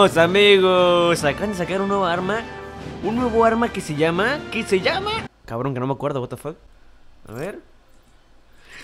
Amigos, acaban de sacar un nuevo arma Un nuevo arma que se llama, ¿qué se llama? Cabrón, que no me acuerdo, what the fuck A ver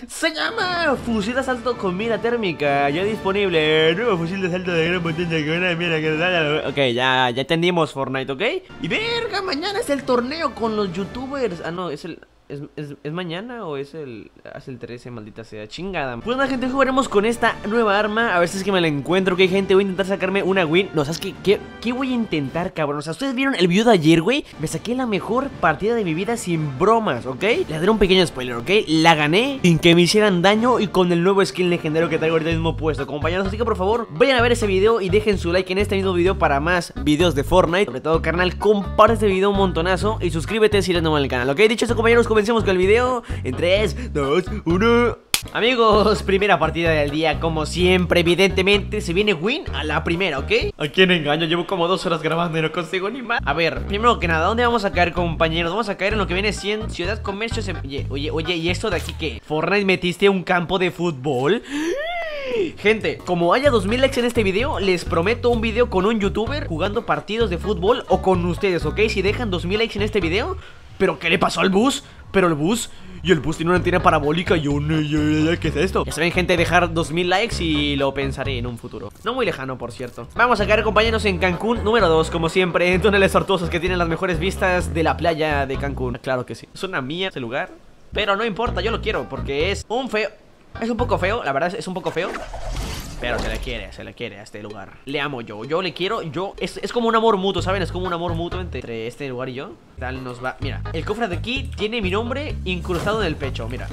se llama fusil de asalto con mira térmica, ya disponible. Nuevo fusil de asalto de gran potencia con una mira que Ok, ya, ya entendimos Fortnite, ¿ok? Y verga, mañana es el torneo con los youtubers. Ah, no, es el. ¿Es, es, mañana o es el, hace el 13, maldita sea? Chingada. Pues nada, gente, jugaremos con esta nueva arma. A ver si es que me la encuentro. Que gente, voy a intentar sacarme una win. No, ¿sabes qué? ¿Qué, qué voy a intentar, cabrón? O sea, ¿ustedes vieron el video de ayer, güey? Me saqué la mejor partida de mi vida sin bromas, ¿ok? Le daré un pequeño spoiler, ¿ok? La gané sin que me hicieran daño y con el nuevo skin legendario que traigo ahorita mismo puesto, compañeros. Así que, por favor, vayan a ver ese video y dejen su like en este mismo video para más videos de Fortnite. Sobre todo, carnal, comparte este video un montonazo y suscríbete si eres nuevo en el canal, ¿ok? Dicho eso, compañeros, comencemos con el video en 3, 2, 1... Amigos, primera partida del día, como siempre, evidentemente se viene win a la primera, ¿ok? ¿A quién engaño? Llevo como dos horas grabando y no consigo ni más A ver, primero que nada, ¿dónde vamos a caer, compañeros? Vamos a caer en lo que viene 100 Ciudad Comercio Oye, oye, oye, ¿y esto de aquí qué? ¿Fortnite metiste un campo de fútbol? Gente, como haya 2000 likes en este video, les prometo un video con un youtuber jugando partidos de fútbol o con ustedes, ¿ok? Si dejan 2000 likes en este video, ¿pero qué le pasó al bus? Pero el bus y el bus tiene una antena parabólica y un... ¿Qué es esto? Ya saben, gente, dejar 2000 likes y lo pensaré en un futuro. No muy lejano, por cierto. Vamos a caer, compañeros, en Cancún Número 2, como siempre, en túneles tortuosos que tienen las mejores vistas de la playa de Cancún. Claro que sí. Es una mía ese lugar Pero no importa, yo lo quiero porque es un feo... Es un poco feo, la verdad es un poco feo pero se le quiere, se le quiere a este lugar. Le amo yo, yo le quiero, yo Es, es como un amor mutuo, ¿saben? Es como un amor mutuo entre este lugar y yo. Tal nos va, mira El cofre de aquí tiene mi nombre incrustado en el pecho, mira.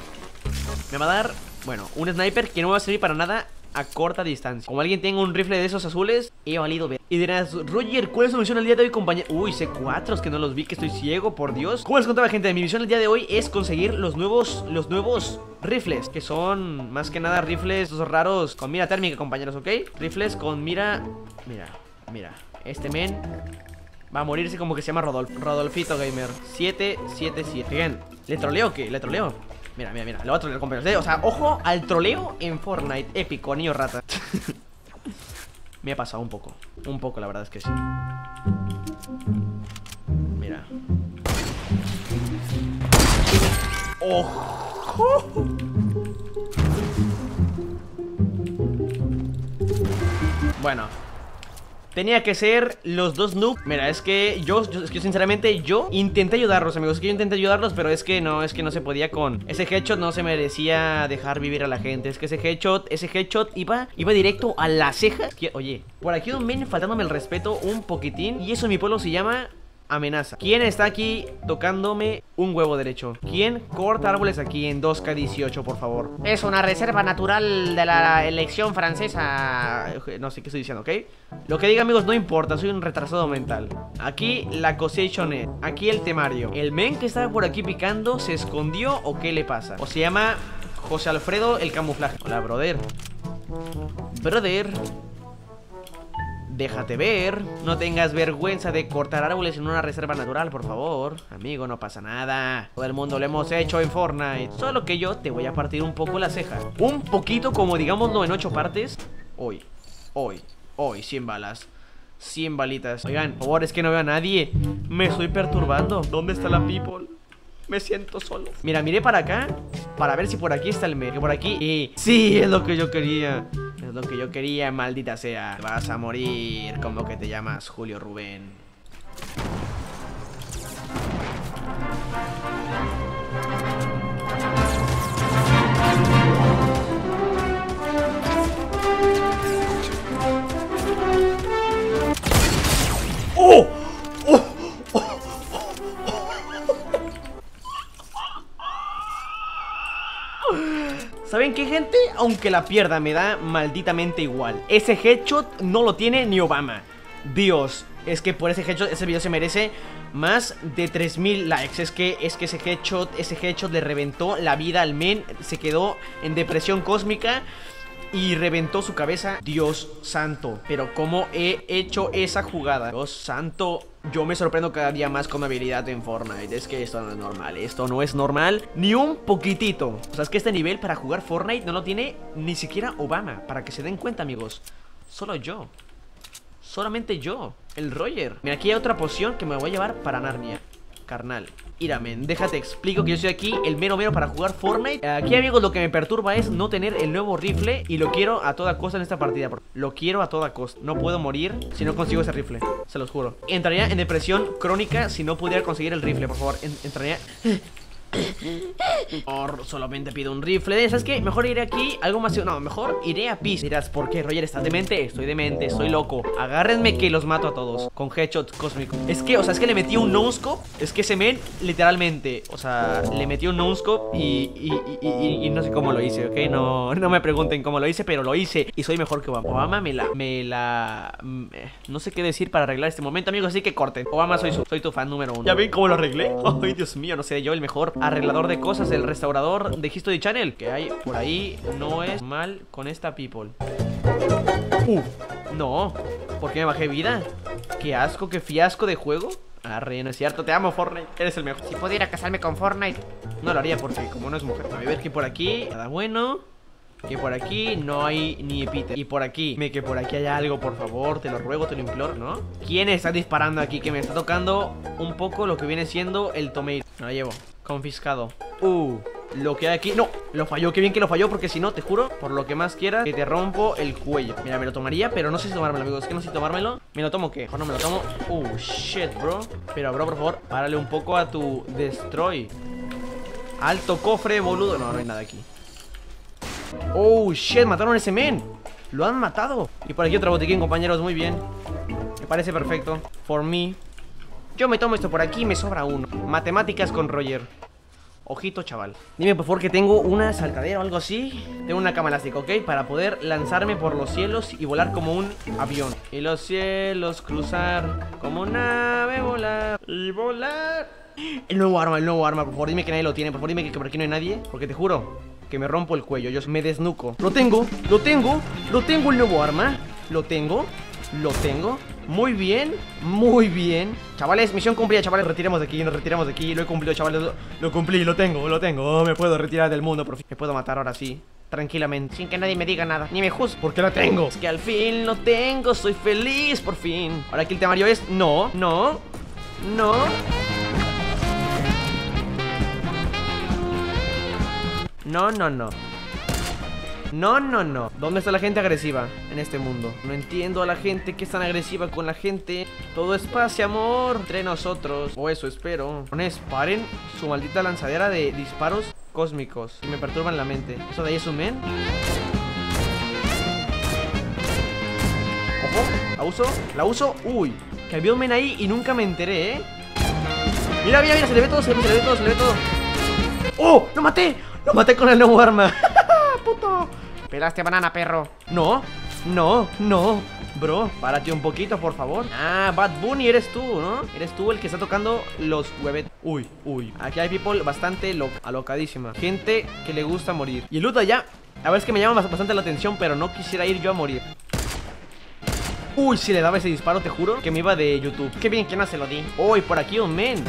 Me va a dar, bueno, un sniper que no me va a servir para nada a corta distancia. Como alguien tenga un rifle de esos azules, he valido ver. Y dirás, Roger, ¿cuál es tu misión el día de hoy, compañero? Uy, C4, que no los vi, que estoy ciego, por Dios. Como les contaba, gente, mi misión el día de hoy es conseguir los nuevos, los nuevos rifles, que son más que nada rifles esos raros con mira térmica, compañeros, ¿ok? Rifles con mira, mira, mira. Este men va a morirse como que se llama Rodolfo, Rodolfito Gamer 777. Bien, ¿le troleo o qué? ¿Le troleo? Mira, mira, mira, lo va a trolear compañeros O sea, ojo al troleo en Fortnite Épico, niño rata. Me ha pasado un poco Un poco, la verdad es que sí. Mira. ¡Ojo! Bueno Tenía que ser los dos noobs Mira, es que yo, es que sinceramente yo intenté ayudarlos, amigos. Es que yo intenté ayudarlos, pero es que no, es que no se podía con Ese headshot no se merecía dejar vivir a la gente. Es que ese headshot, ese headshot iba, iba directo a la ceja. Que, Oye, por aquí un men faltándome el respeto un poquitín Y eso en mi pueblo se llama amenaza ¿Quién está aquí tocándome un huevo derecho? ¿Quién corta árboles aquí en 2K18, por favor? Es una reserva natural de la elección francesa No sé qué estoy diciendo, ¿ok? Lo que diga, amigos, no importa, soy un retrasado mental Aquí la cosechonet Aquí el temario ¿El men que estaba por aquí picando se escondió o qué le pasa? O se llama José Alfredo el camuflaje Hola, brother Brother Déjate ver, no tengas vergüenza de cortar árboles en una reserva natural, por favor. Amigo, no pasa nada. Todo el mundo lo hemos hecho en Fortnite. Solo que yo te voy a partir un poco la ceja. Un poquito, como digámoslo en ocho partes. Hoy, hoy, hoy, 100 balas 100 balitas. Oigan, por favor, es que no veo a nadie. Me estoy perturbando. ¿Dónde está la people? Me siento solo. Mira, miré para acá Para ver si por aquí está el medio. Por aquí Y sí, es lo que yo quería lo que yo quería, maldita sea. Vas a morir Como que te llamas Julio Rubén ¿Saben qué, gente? Aunque la pierda, me da malditamente igual. Ese headshot no lo tiene ni Obama. Dios, es que por ese headshot, ese video se merece más de 3000 likes. Es que, es que ese headshot, ese headshot le reventó la vida al men. Se quedó en depresión cósmica y reventó su cabeza. Dios santo. Pero cómo he hecho esa jugada. Dios santo. Yo me sorprendo cada día más con mi habilidad en Fortnite. Es que esto no es normal. Esto no es normal ni un poquitito. O sea, es que este nivel para jugar Fortnite no lo tiene ni siquiera Obama. Para que se den cuenta, amigos. Solo yo. Solamente yo, el Roger Mira, aquí hay otra poción que me voy a llevar para Narnia Carnal Iramen, déjate explico que yo soy aquí el mero mero para jugar Fortnite. Aquí amigos lo que me perturba es no tener el nuevo rifle Y lo quiero a toda costa en esta partida Lo quiero a toda costa, no puedo morir si no consigo ese rifle Se los juro. Entraría en depresión crónica si no pudiera conseguir el rifle, por favor. Entraría solamente pido un rifle ¿Sabes qué? Mejor iré aquí Algo más... No, mejor iré a Peace Dirás, ¿por qué, Roger? ¿Estás demente? Estoy demente, estoy loco Agárrenme que los mato a todos Con headshots cósmicos Es que, o sea, es que le metí un no-scope Es que ese men, literalmente O sea, le metí un no-scope y, y, no sé cómo lo hice, ¿ok? No, no me pregunten cómo lo hice, pero lo hice Y soy mejor que Obama Obama me la... Me la... No sé qué decir para arreglar este momento, amigos Así que corten Obama, soy, su, soy tu fan número uno ¿Ya ven cómo lo arreglé? Ay, Dios mío, no sé, yo el mejor arreglador de cosas, el restaurador de History Channel Que hay por ahí, no es mal con esta people. Uh, No, ¿por qué me bajé vida? Qué asco, qué fiasco de juego Arre, no es cierto, te amo Fortnite, eres el mejor. Si pudiera casarme con Fortnite. No lo haría porque como no es mujer A ver que por aquí, nada bueno que por aquí no hay ni epíteto. Y por aquí, me que por aquí haya algo, por favor Te lo ruego, te lo imploro, ¿no? ¿Quién está disparando aquí? Que me está tocando un poco lo que viene siendo el tomate No lo llevo Confiscado. Uh, lo que hay aquí. No, lo falló, qué bien que lo falló Porque si no, te juro, por lo que más quieras Que te rompo el cuello. Mira, me lo tomaría, pero no sé si tomármelo, amigos Es que no sé si tomármelo. ¿Me lo tomo qué? Mejor no me lo tomo. Uh, shit, bro. Pero, bro, por favor, párale un poco a tu destroy. Alto cofre, boludo. No, no hay nada aquí. Oh, shit, mataron a ese men. Lo han matado. Y por aquí otro botiquín, compañeros, muy bien. Me parece perfecto. For me Yo me tomo esto por aquí y me sobra uno. Matemáticas con Roger. Ojito, chaval. Dime, por favor, que tengo una saltadera o algo así. Tengo una cama elástica, ¿ok? Para poder lanzarme por los cielos y volar como un avión. Y los cielos cruzar Como nave volar Y volar. El nuevo arma, el nuevo arma Por favor, dime que nadie lo tiene. Por favor, dime que por aquí no hay nadie Porque te juro que me rompo el cuello, yo me desnuco. Lo tengo, lo tengo, lo tengo el nuevo arma. Lo tengo, lo tengo Muy bien, muy bien. Chavales, misión cumplida, chavales, retiremos de aquí, nos retiramos de aquí. Lo he cumplido, chavales, lo, cumplí, lo tengo, lo tengo. Oh, Me puedo retirar del mundo, por fin. Me puedo matar ahora sí tranquilamente. Sin que nadie me diga nada, ni me juzgue. Porque lo tengo Es que al fin lo tengo, soy feliz por fin. Ahora aquí el temario es no, no, no. No, no, no no, no, no. ¿Dónde está la gente agresiva en este mundo? No entiendo a la gente que es tan agresiva con la gente. Todo es paz amor entre nosotros. O eso espero. Pones, paren su maldita lanzadera de disparos cósmicos. Y me perturban la mente. ¿Eso de ahí es un men? Ojo, la uso, la uso Uy, que había un men ahí y nunca me enteré, ¿eh? Mira, mira, mira, se le ve todo, se le ve todo, se le ve todo. ¡Oh! ¡Lo maté! Lo maté con el nuevo arma ¡Puto! Pelaste banana, perro. No, no, no. Bro, párate un poquito, por favor. Ah, Bad Bunny eres tú, ¿no? Eres tú el que está tocando los huevet Uy, uy. Aquí hay people bastante lo alocadísima. Gente que le gusta morir. Y el loot allá A ver, es que me llama bastante la atención Pero no quisiera ir yo a morir. Uy, si le daba ese disparo, te juro Que me iba de YouTube. Qué bien que no se lo di. Uy, por aquí un men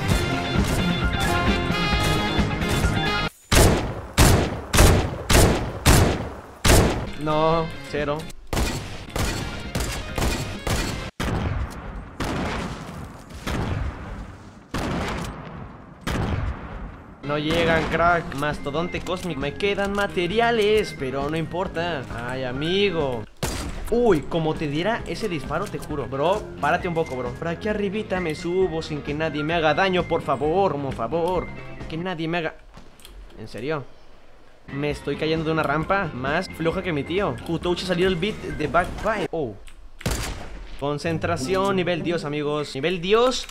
No, cero. No llegan, crack. Mastodonte cósmico. Me quedan materiales, pero no importa. Ay, amigo. Uy, como te diera ese disparo, te juro Bro, párate un poco, bro Por aquí arribita me subo sin que nadie me haga daño, por favor, por favor Que nadie me haga... ¿En serio? Me estoy cayendo de una rampa más floja que mi tío. Jutouchi salió el beat de Backfire. Oh. Concentración, nivel Dios, amigos. Nivel Dios,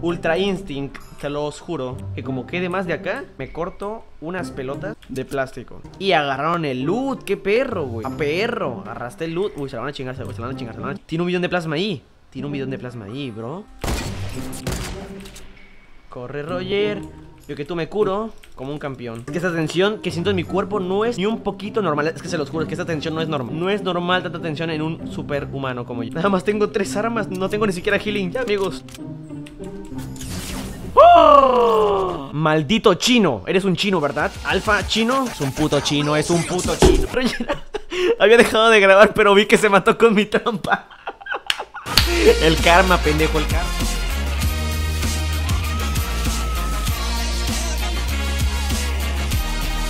Ultra Instinct. Te los juro. Que como quede más de acá, me corto unas pelotas de plástico. Y agarraron el loot. ¡Qué perro, güey! ¡A perro! Agarraste el loot. Uy, se la van a chingar, se van a chingar. Tiene un bidón de plasma ahí. Tiene un bidón de plasma ahí, bro. Corre, Roger. Yo que tú me curo como un campeón. Es que esta tensión que siento en mi cuerpo no es ni un poquito normal. Es que se los juro, es que esta tensión no es normal. No es normal tanta tensión en un superhumano como yo. Nada más tengo tres armas, no tengo ni siquiera healing. Ya, amigos. ¡Oh! Maldito chino, eres un chino, ¿verdad? Alfa chino, es un puto chino, es un puto chino. Había dejado de grabar pero vi que se mató con mi trampa. El karma, pendejo, el karma.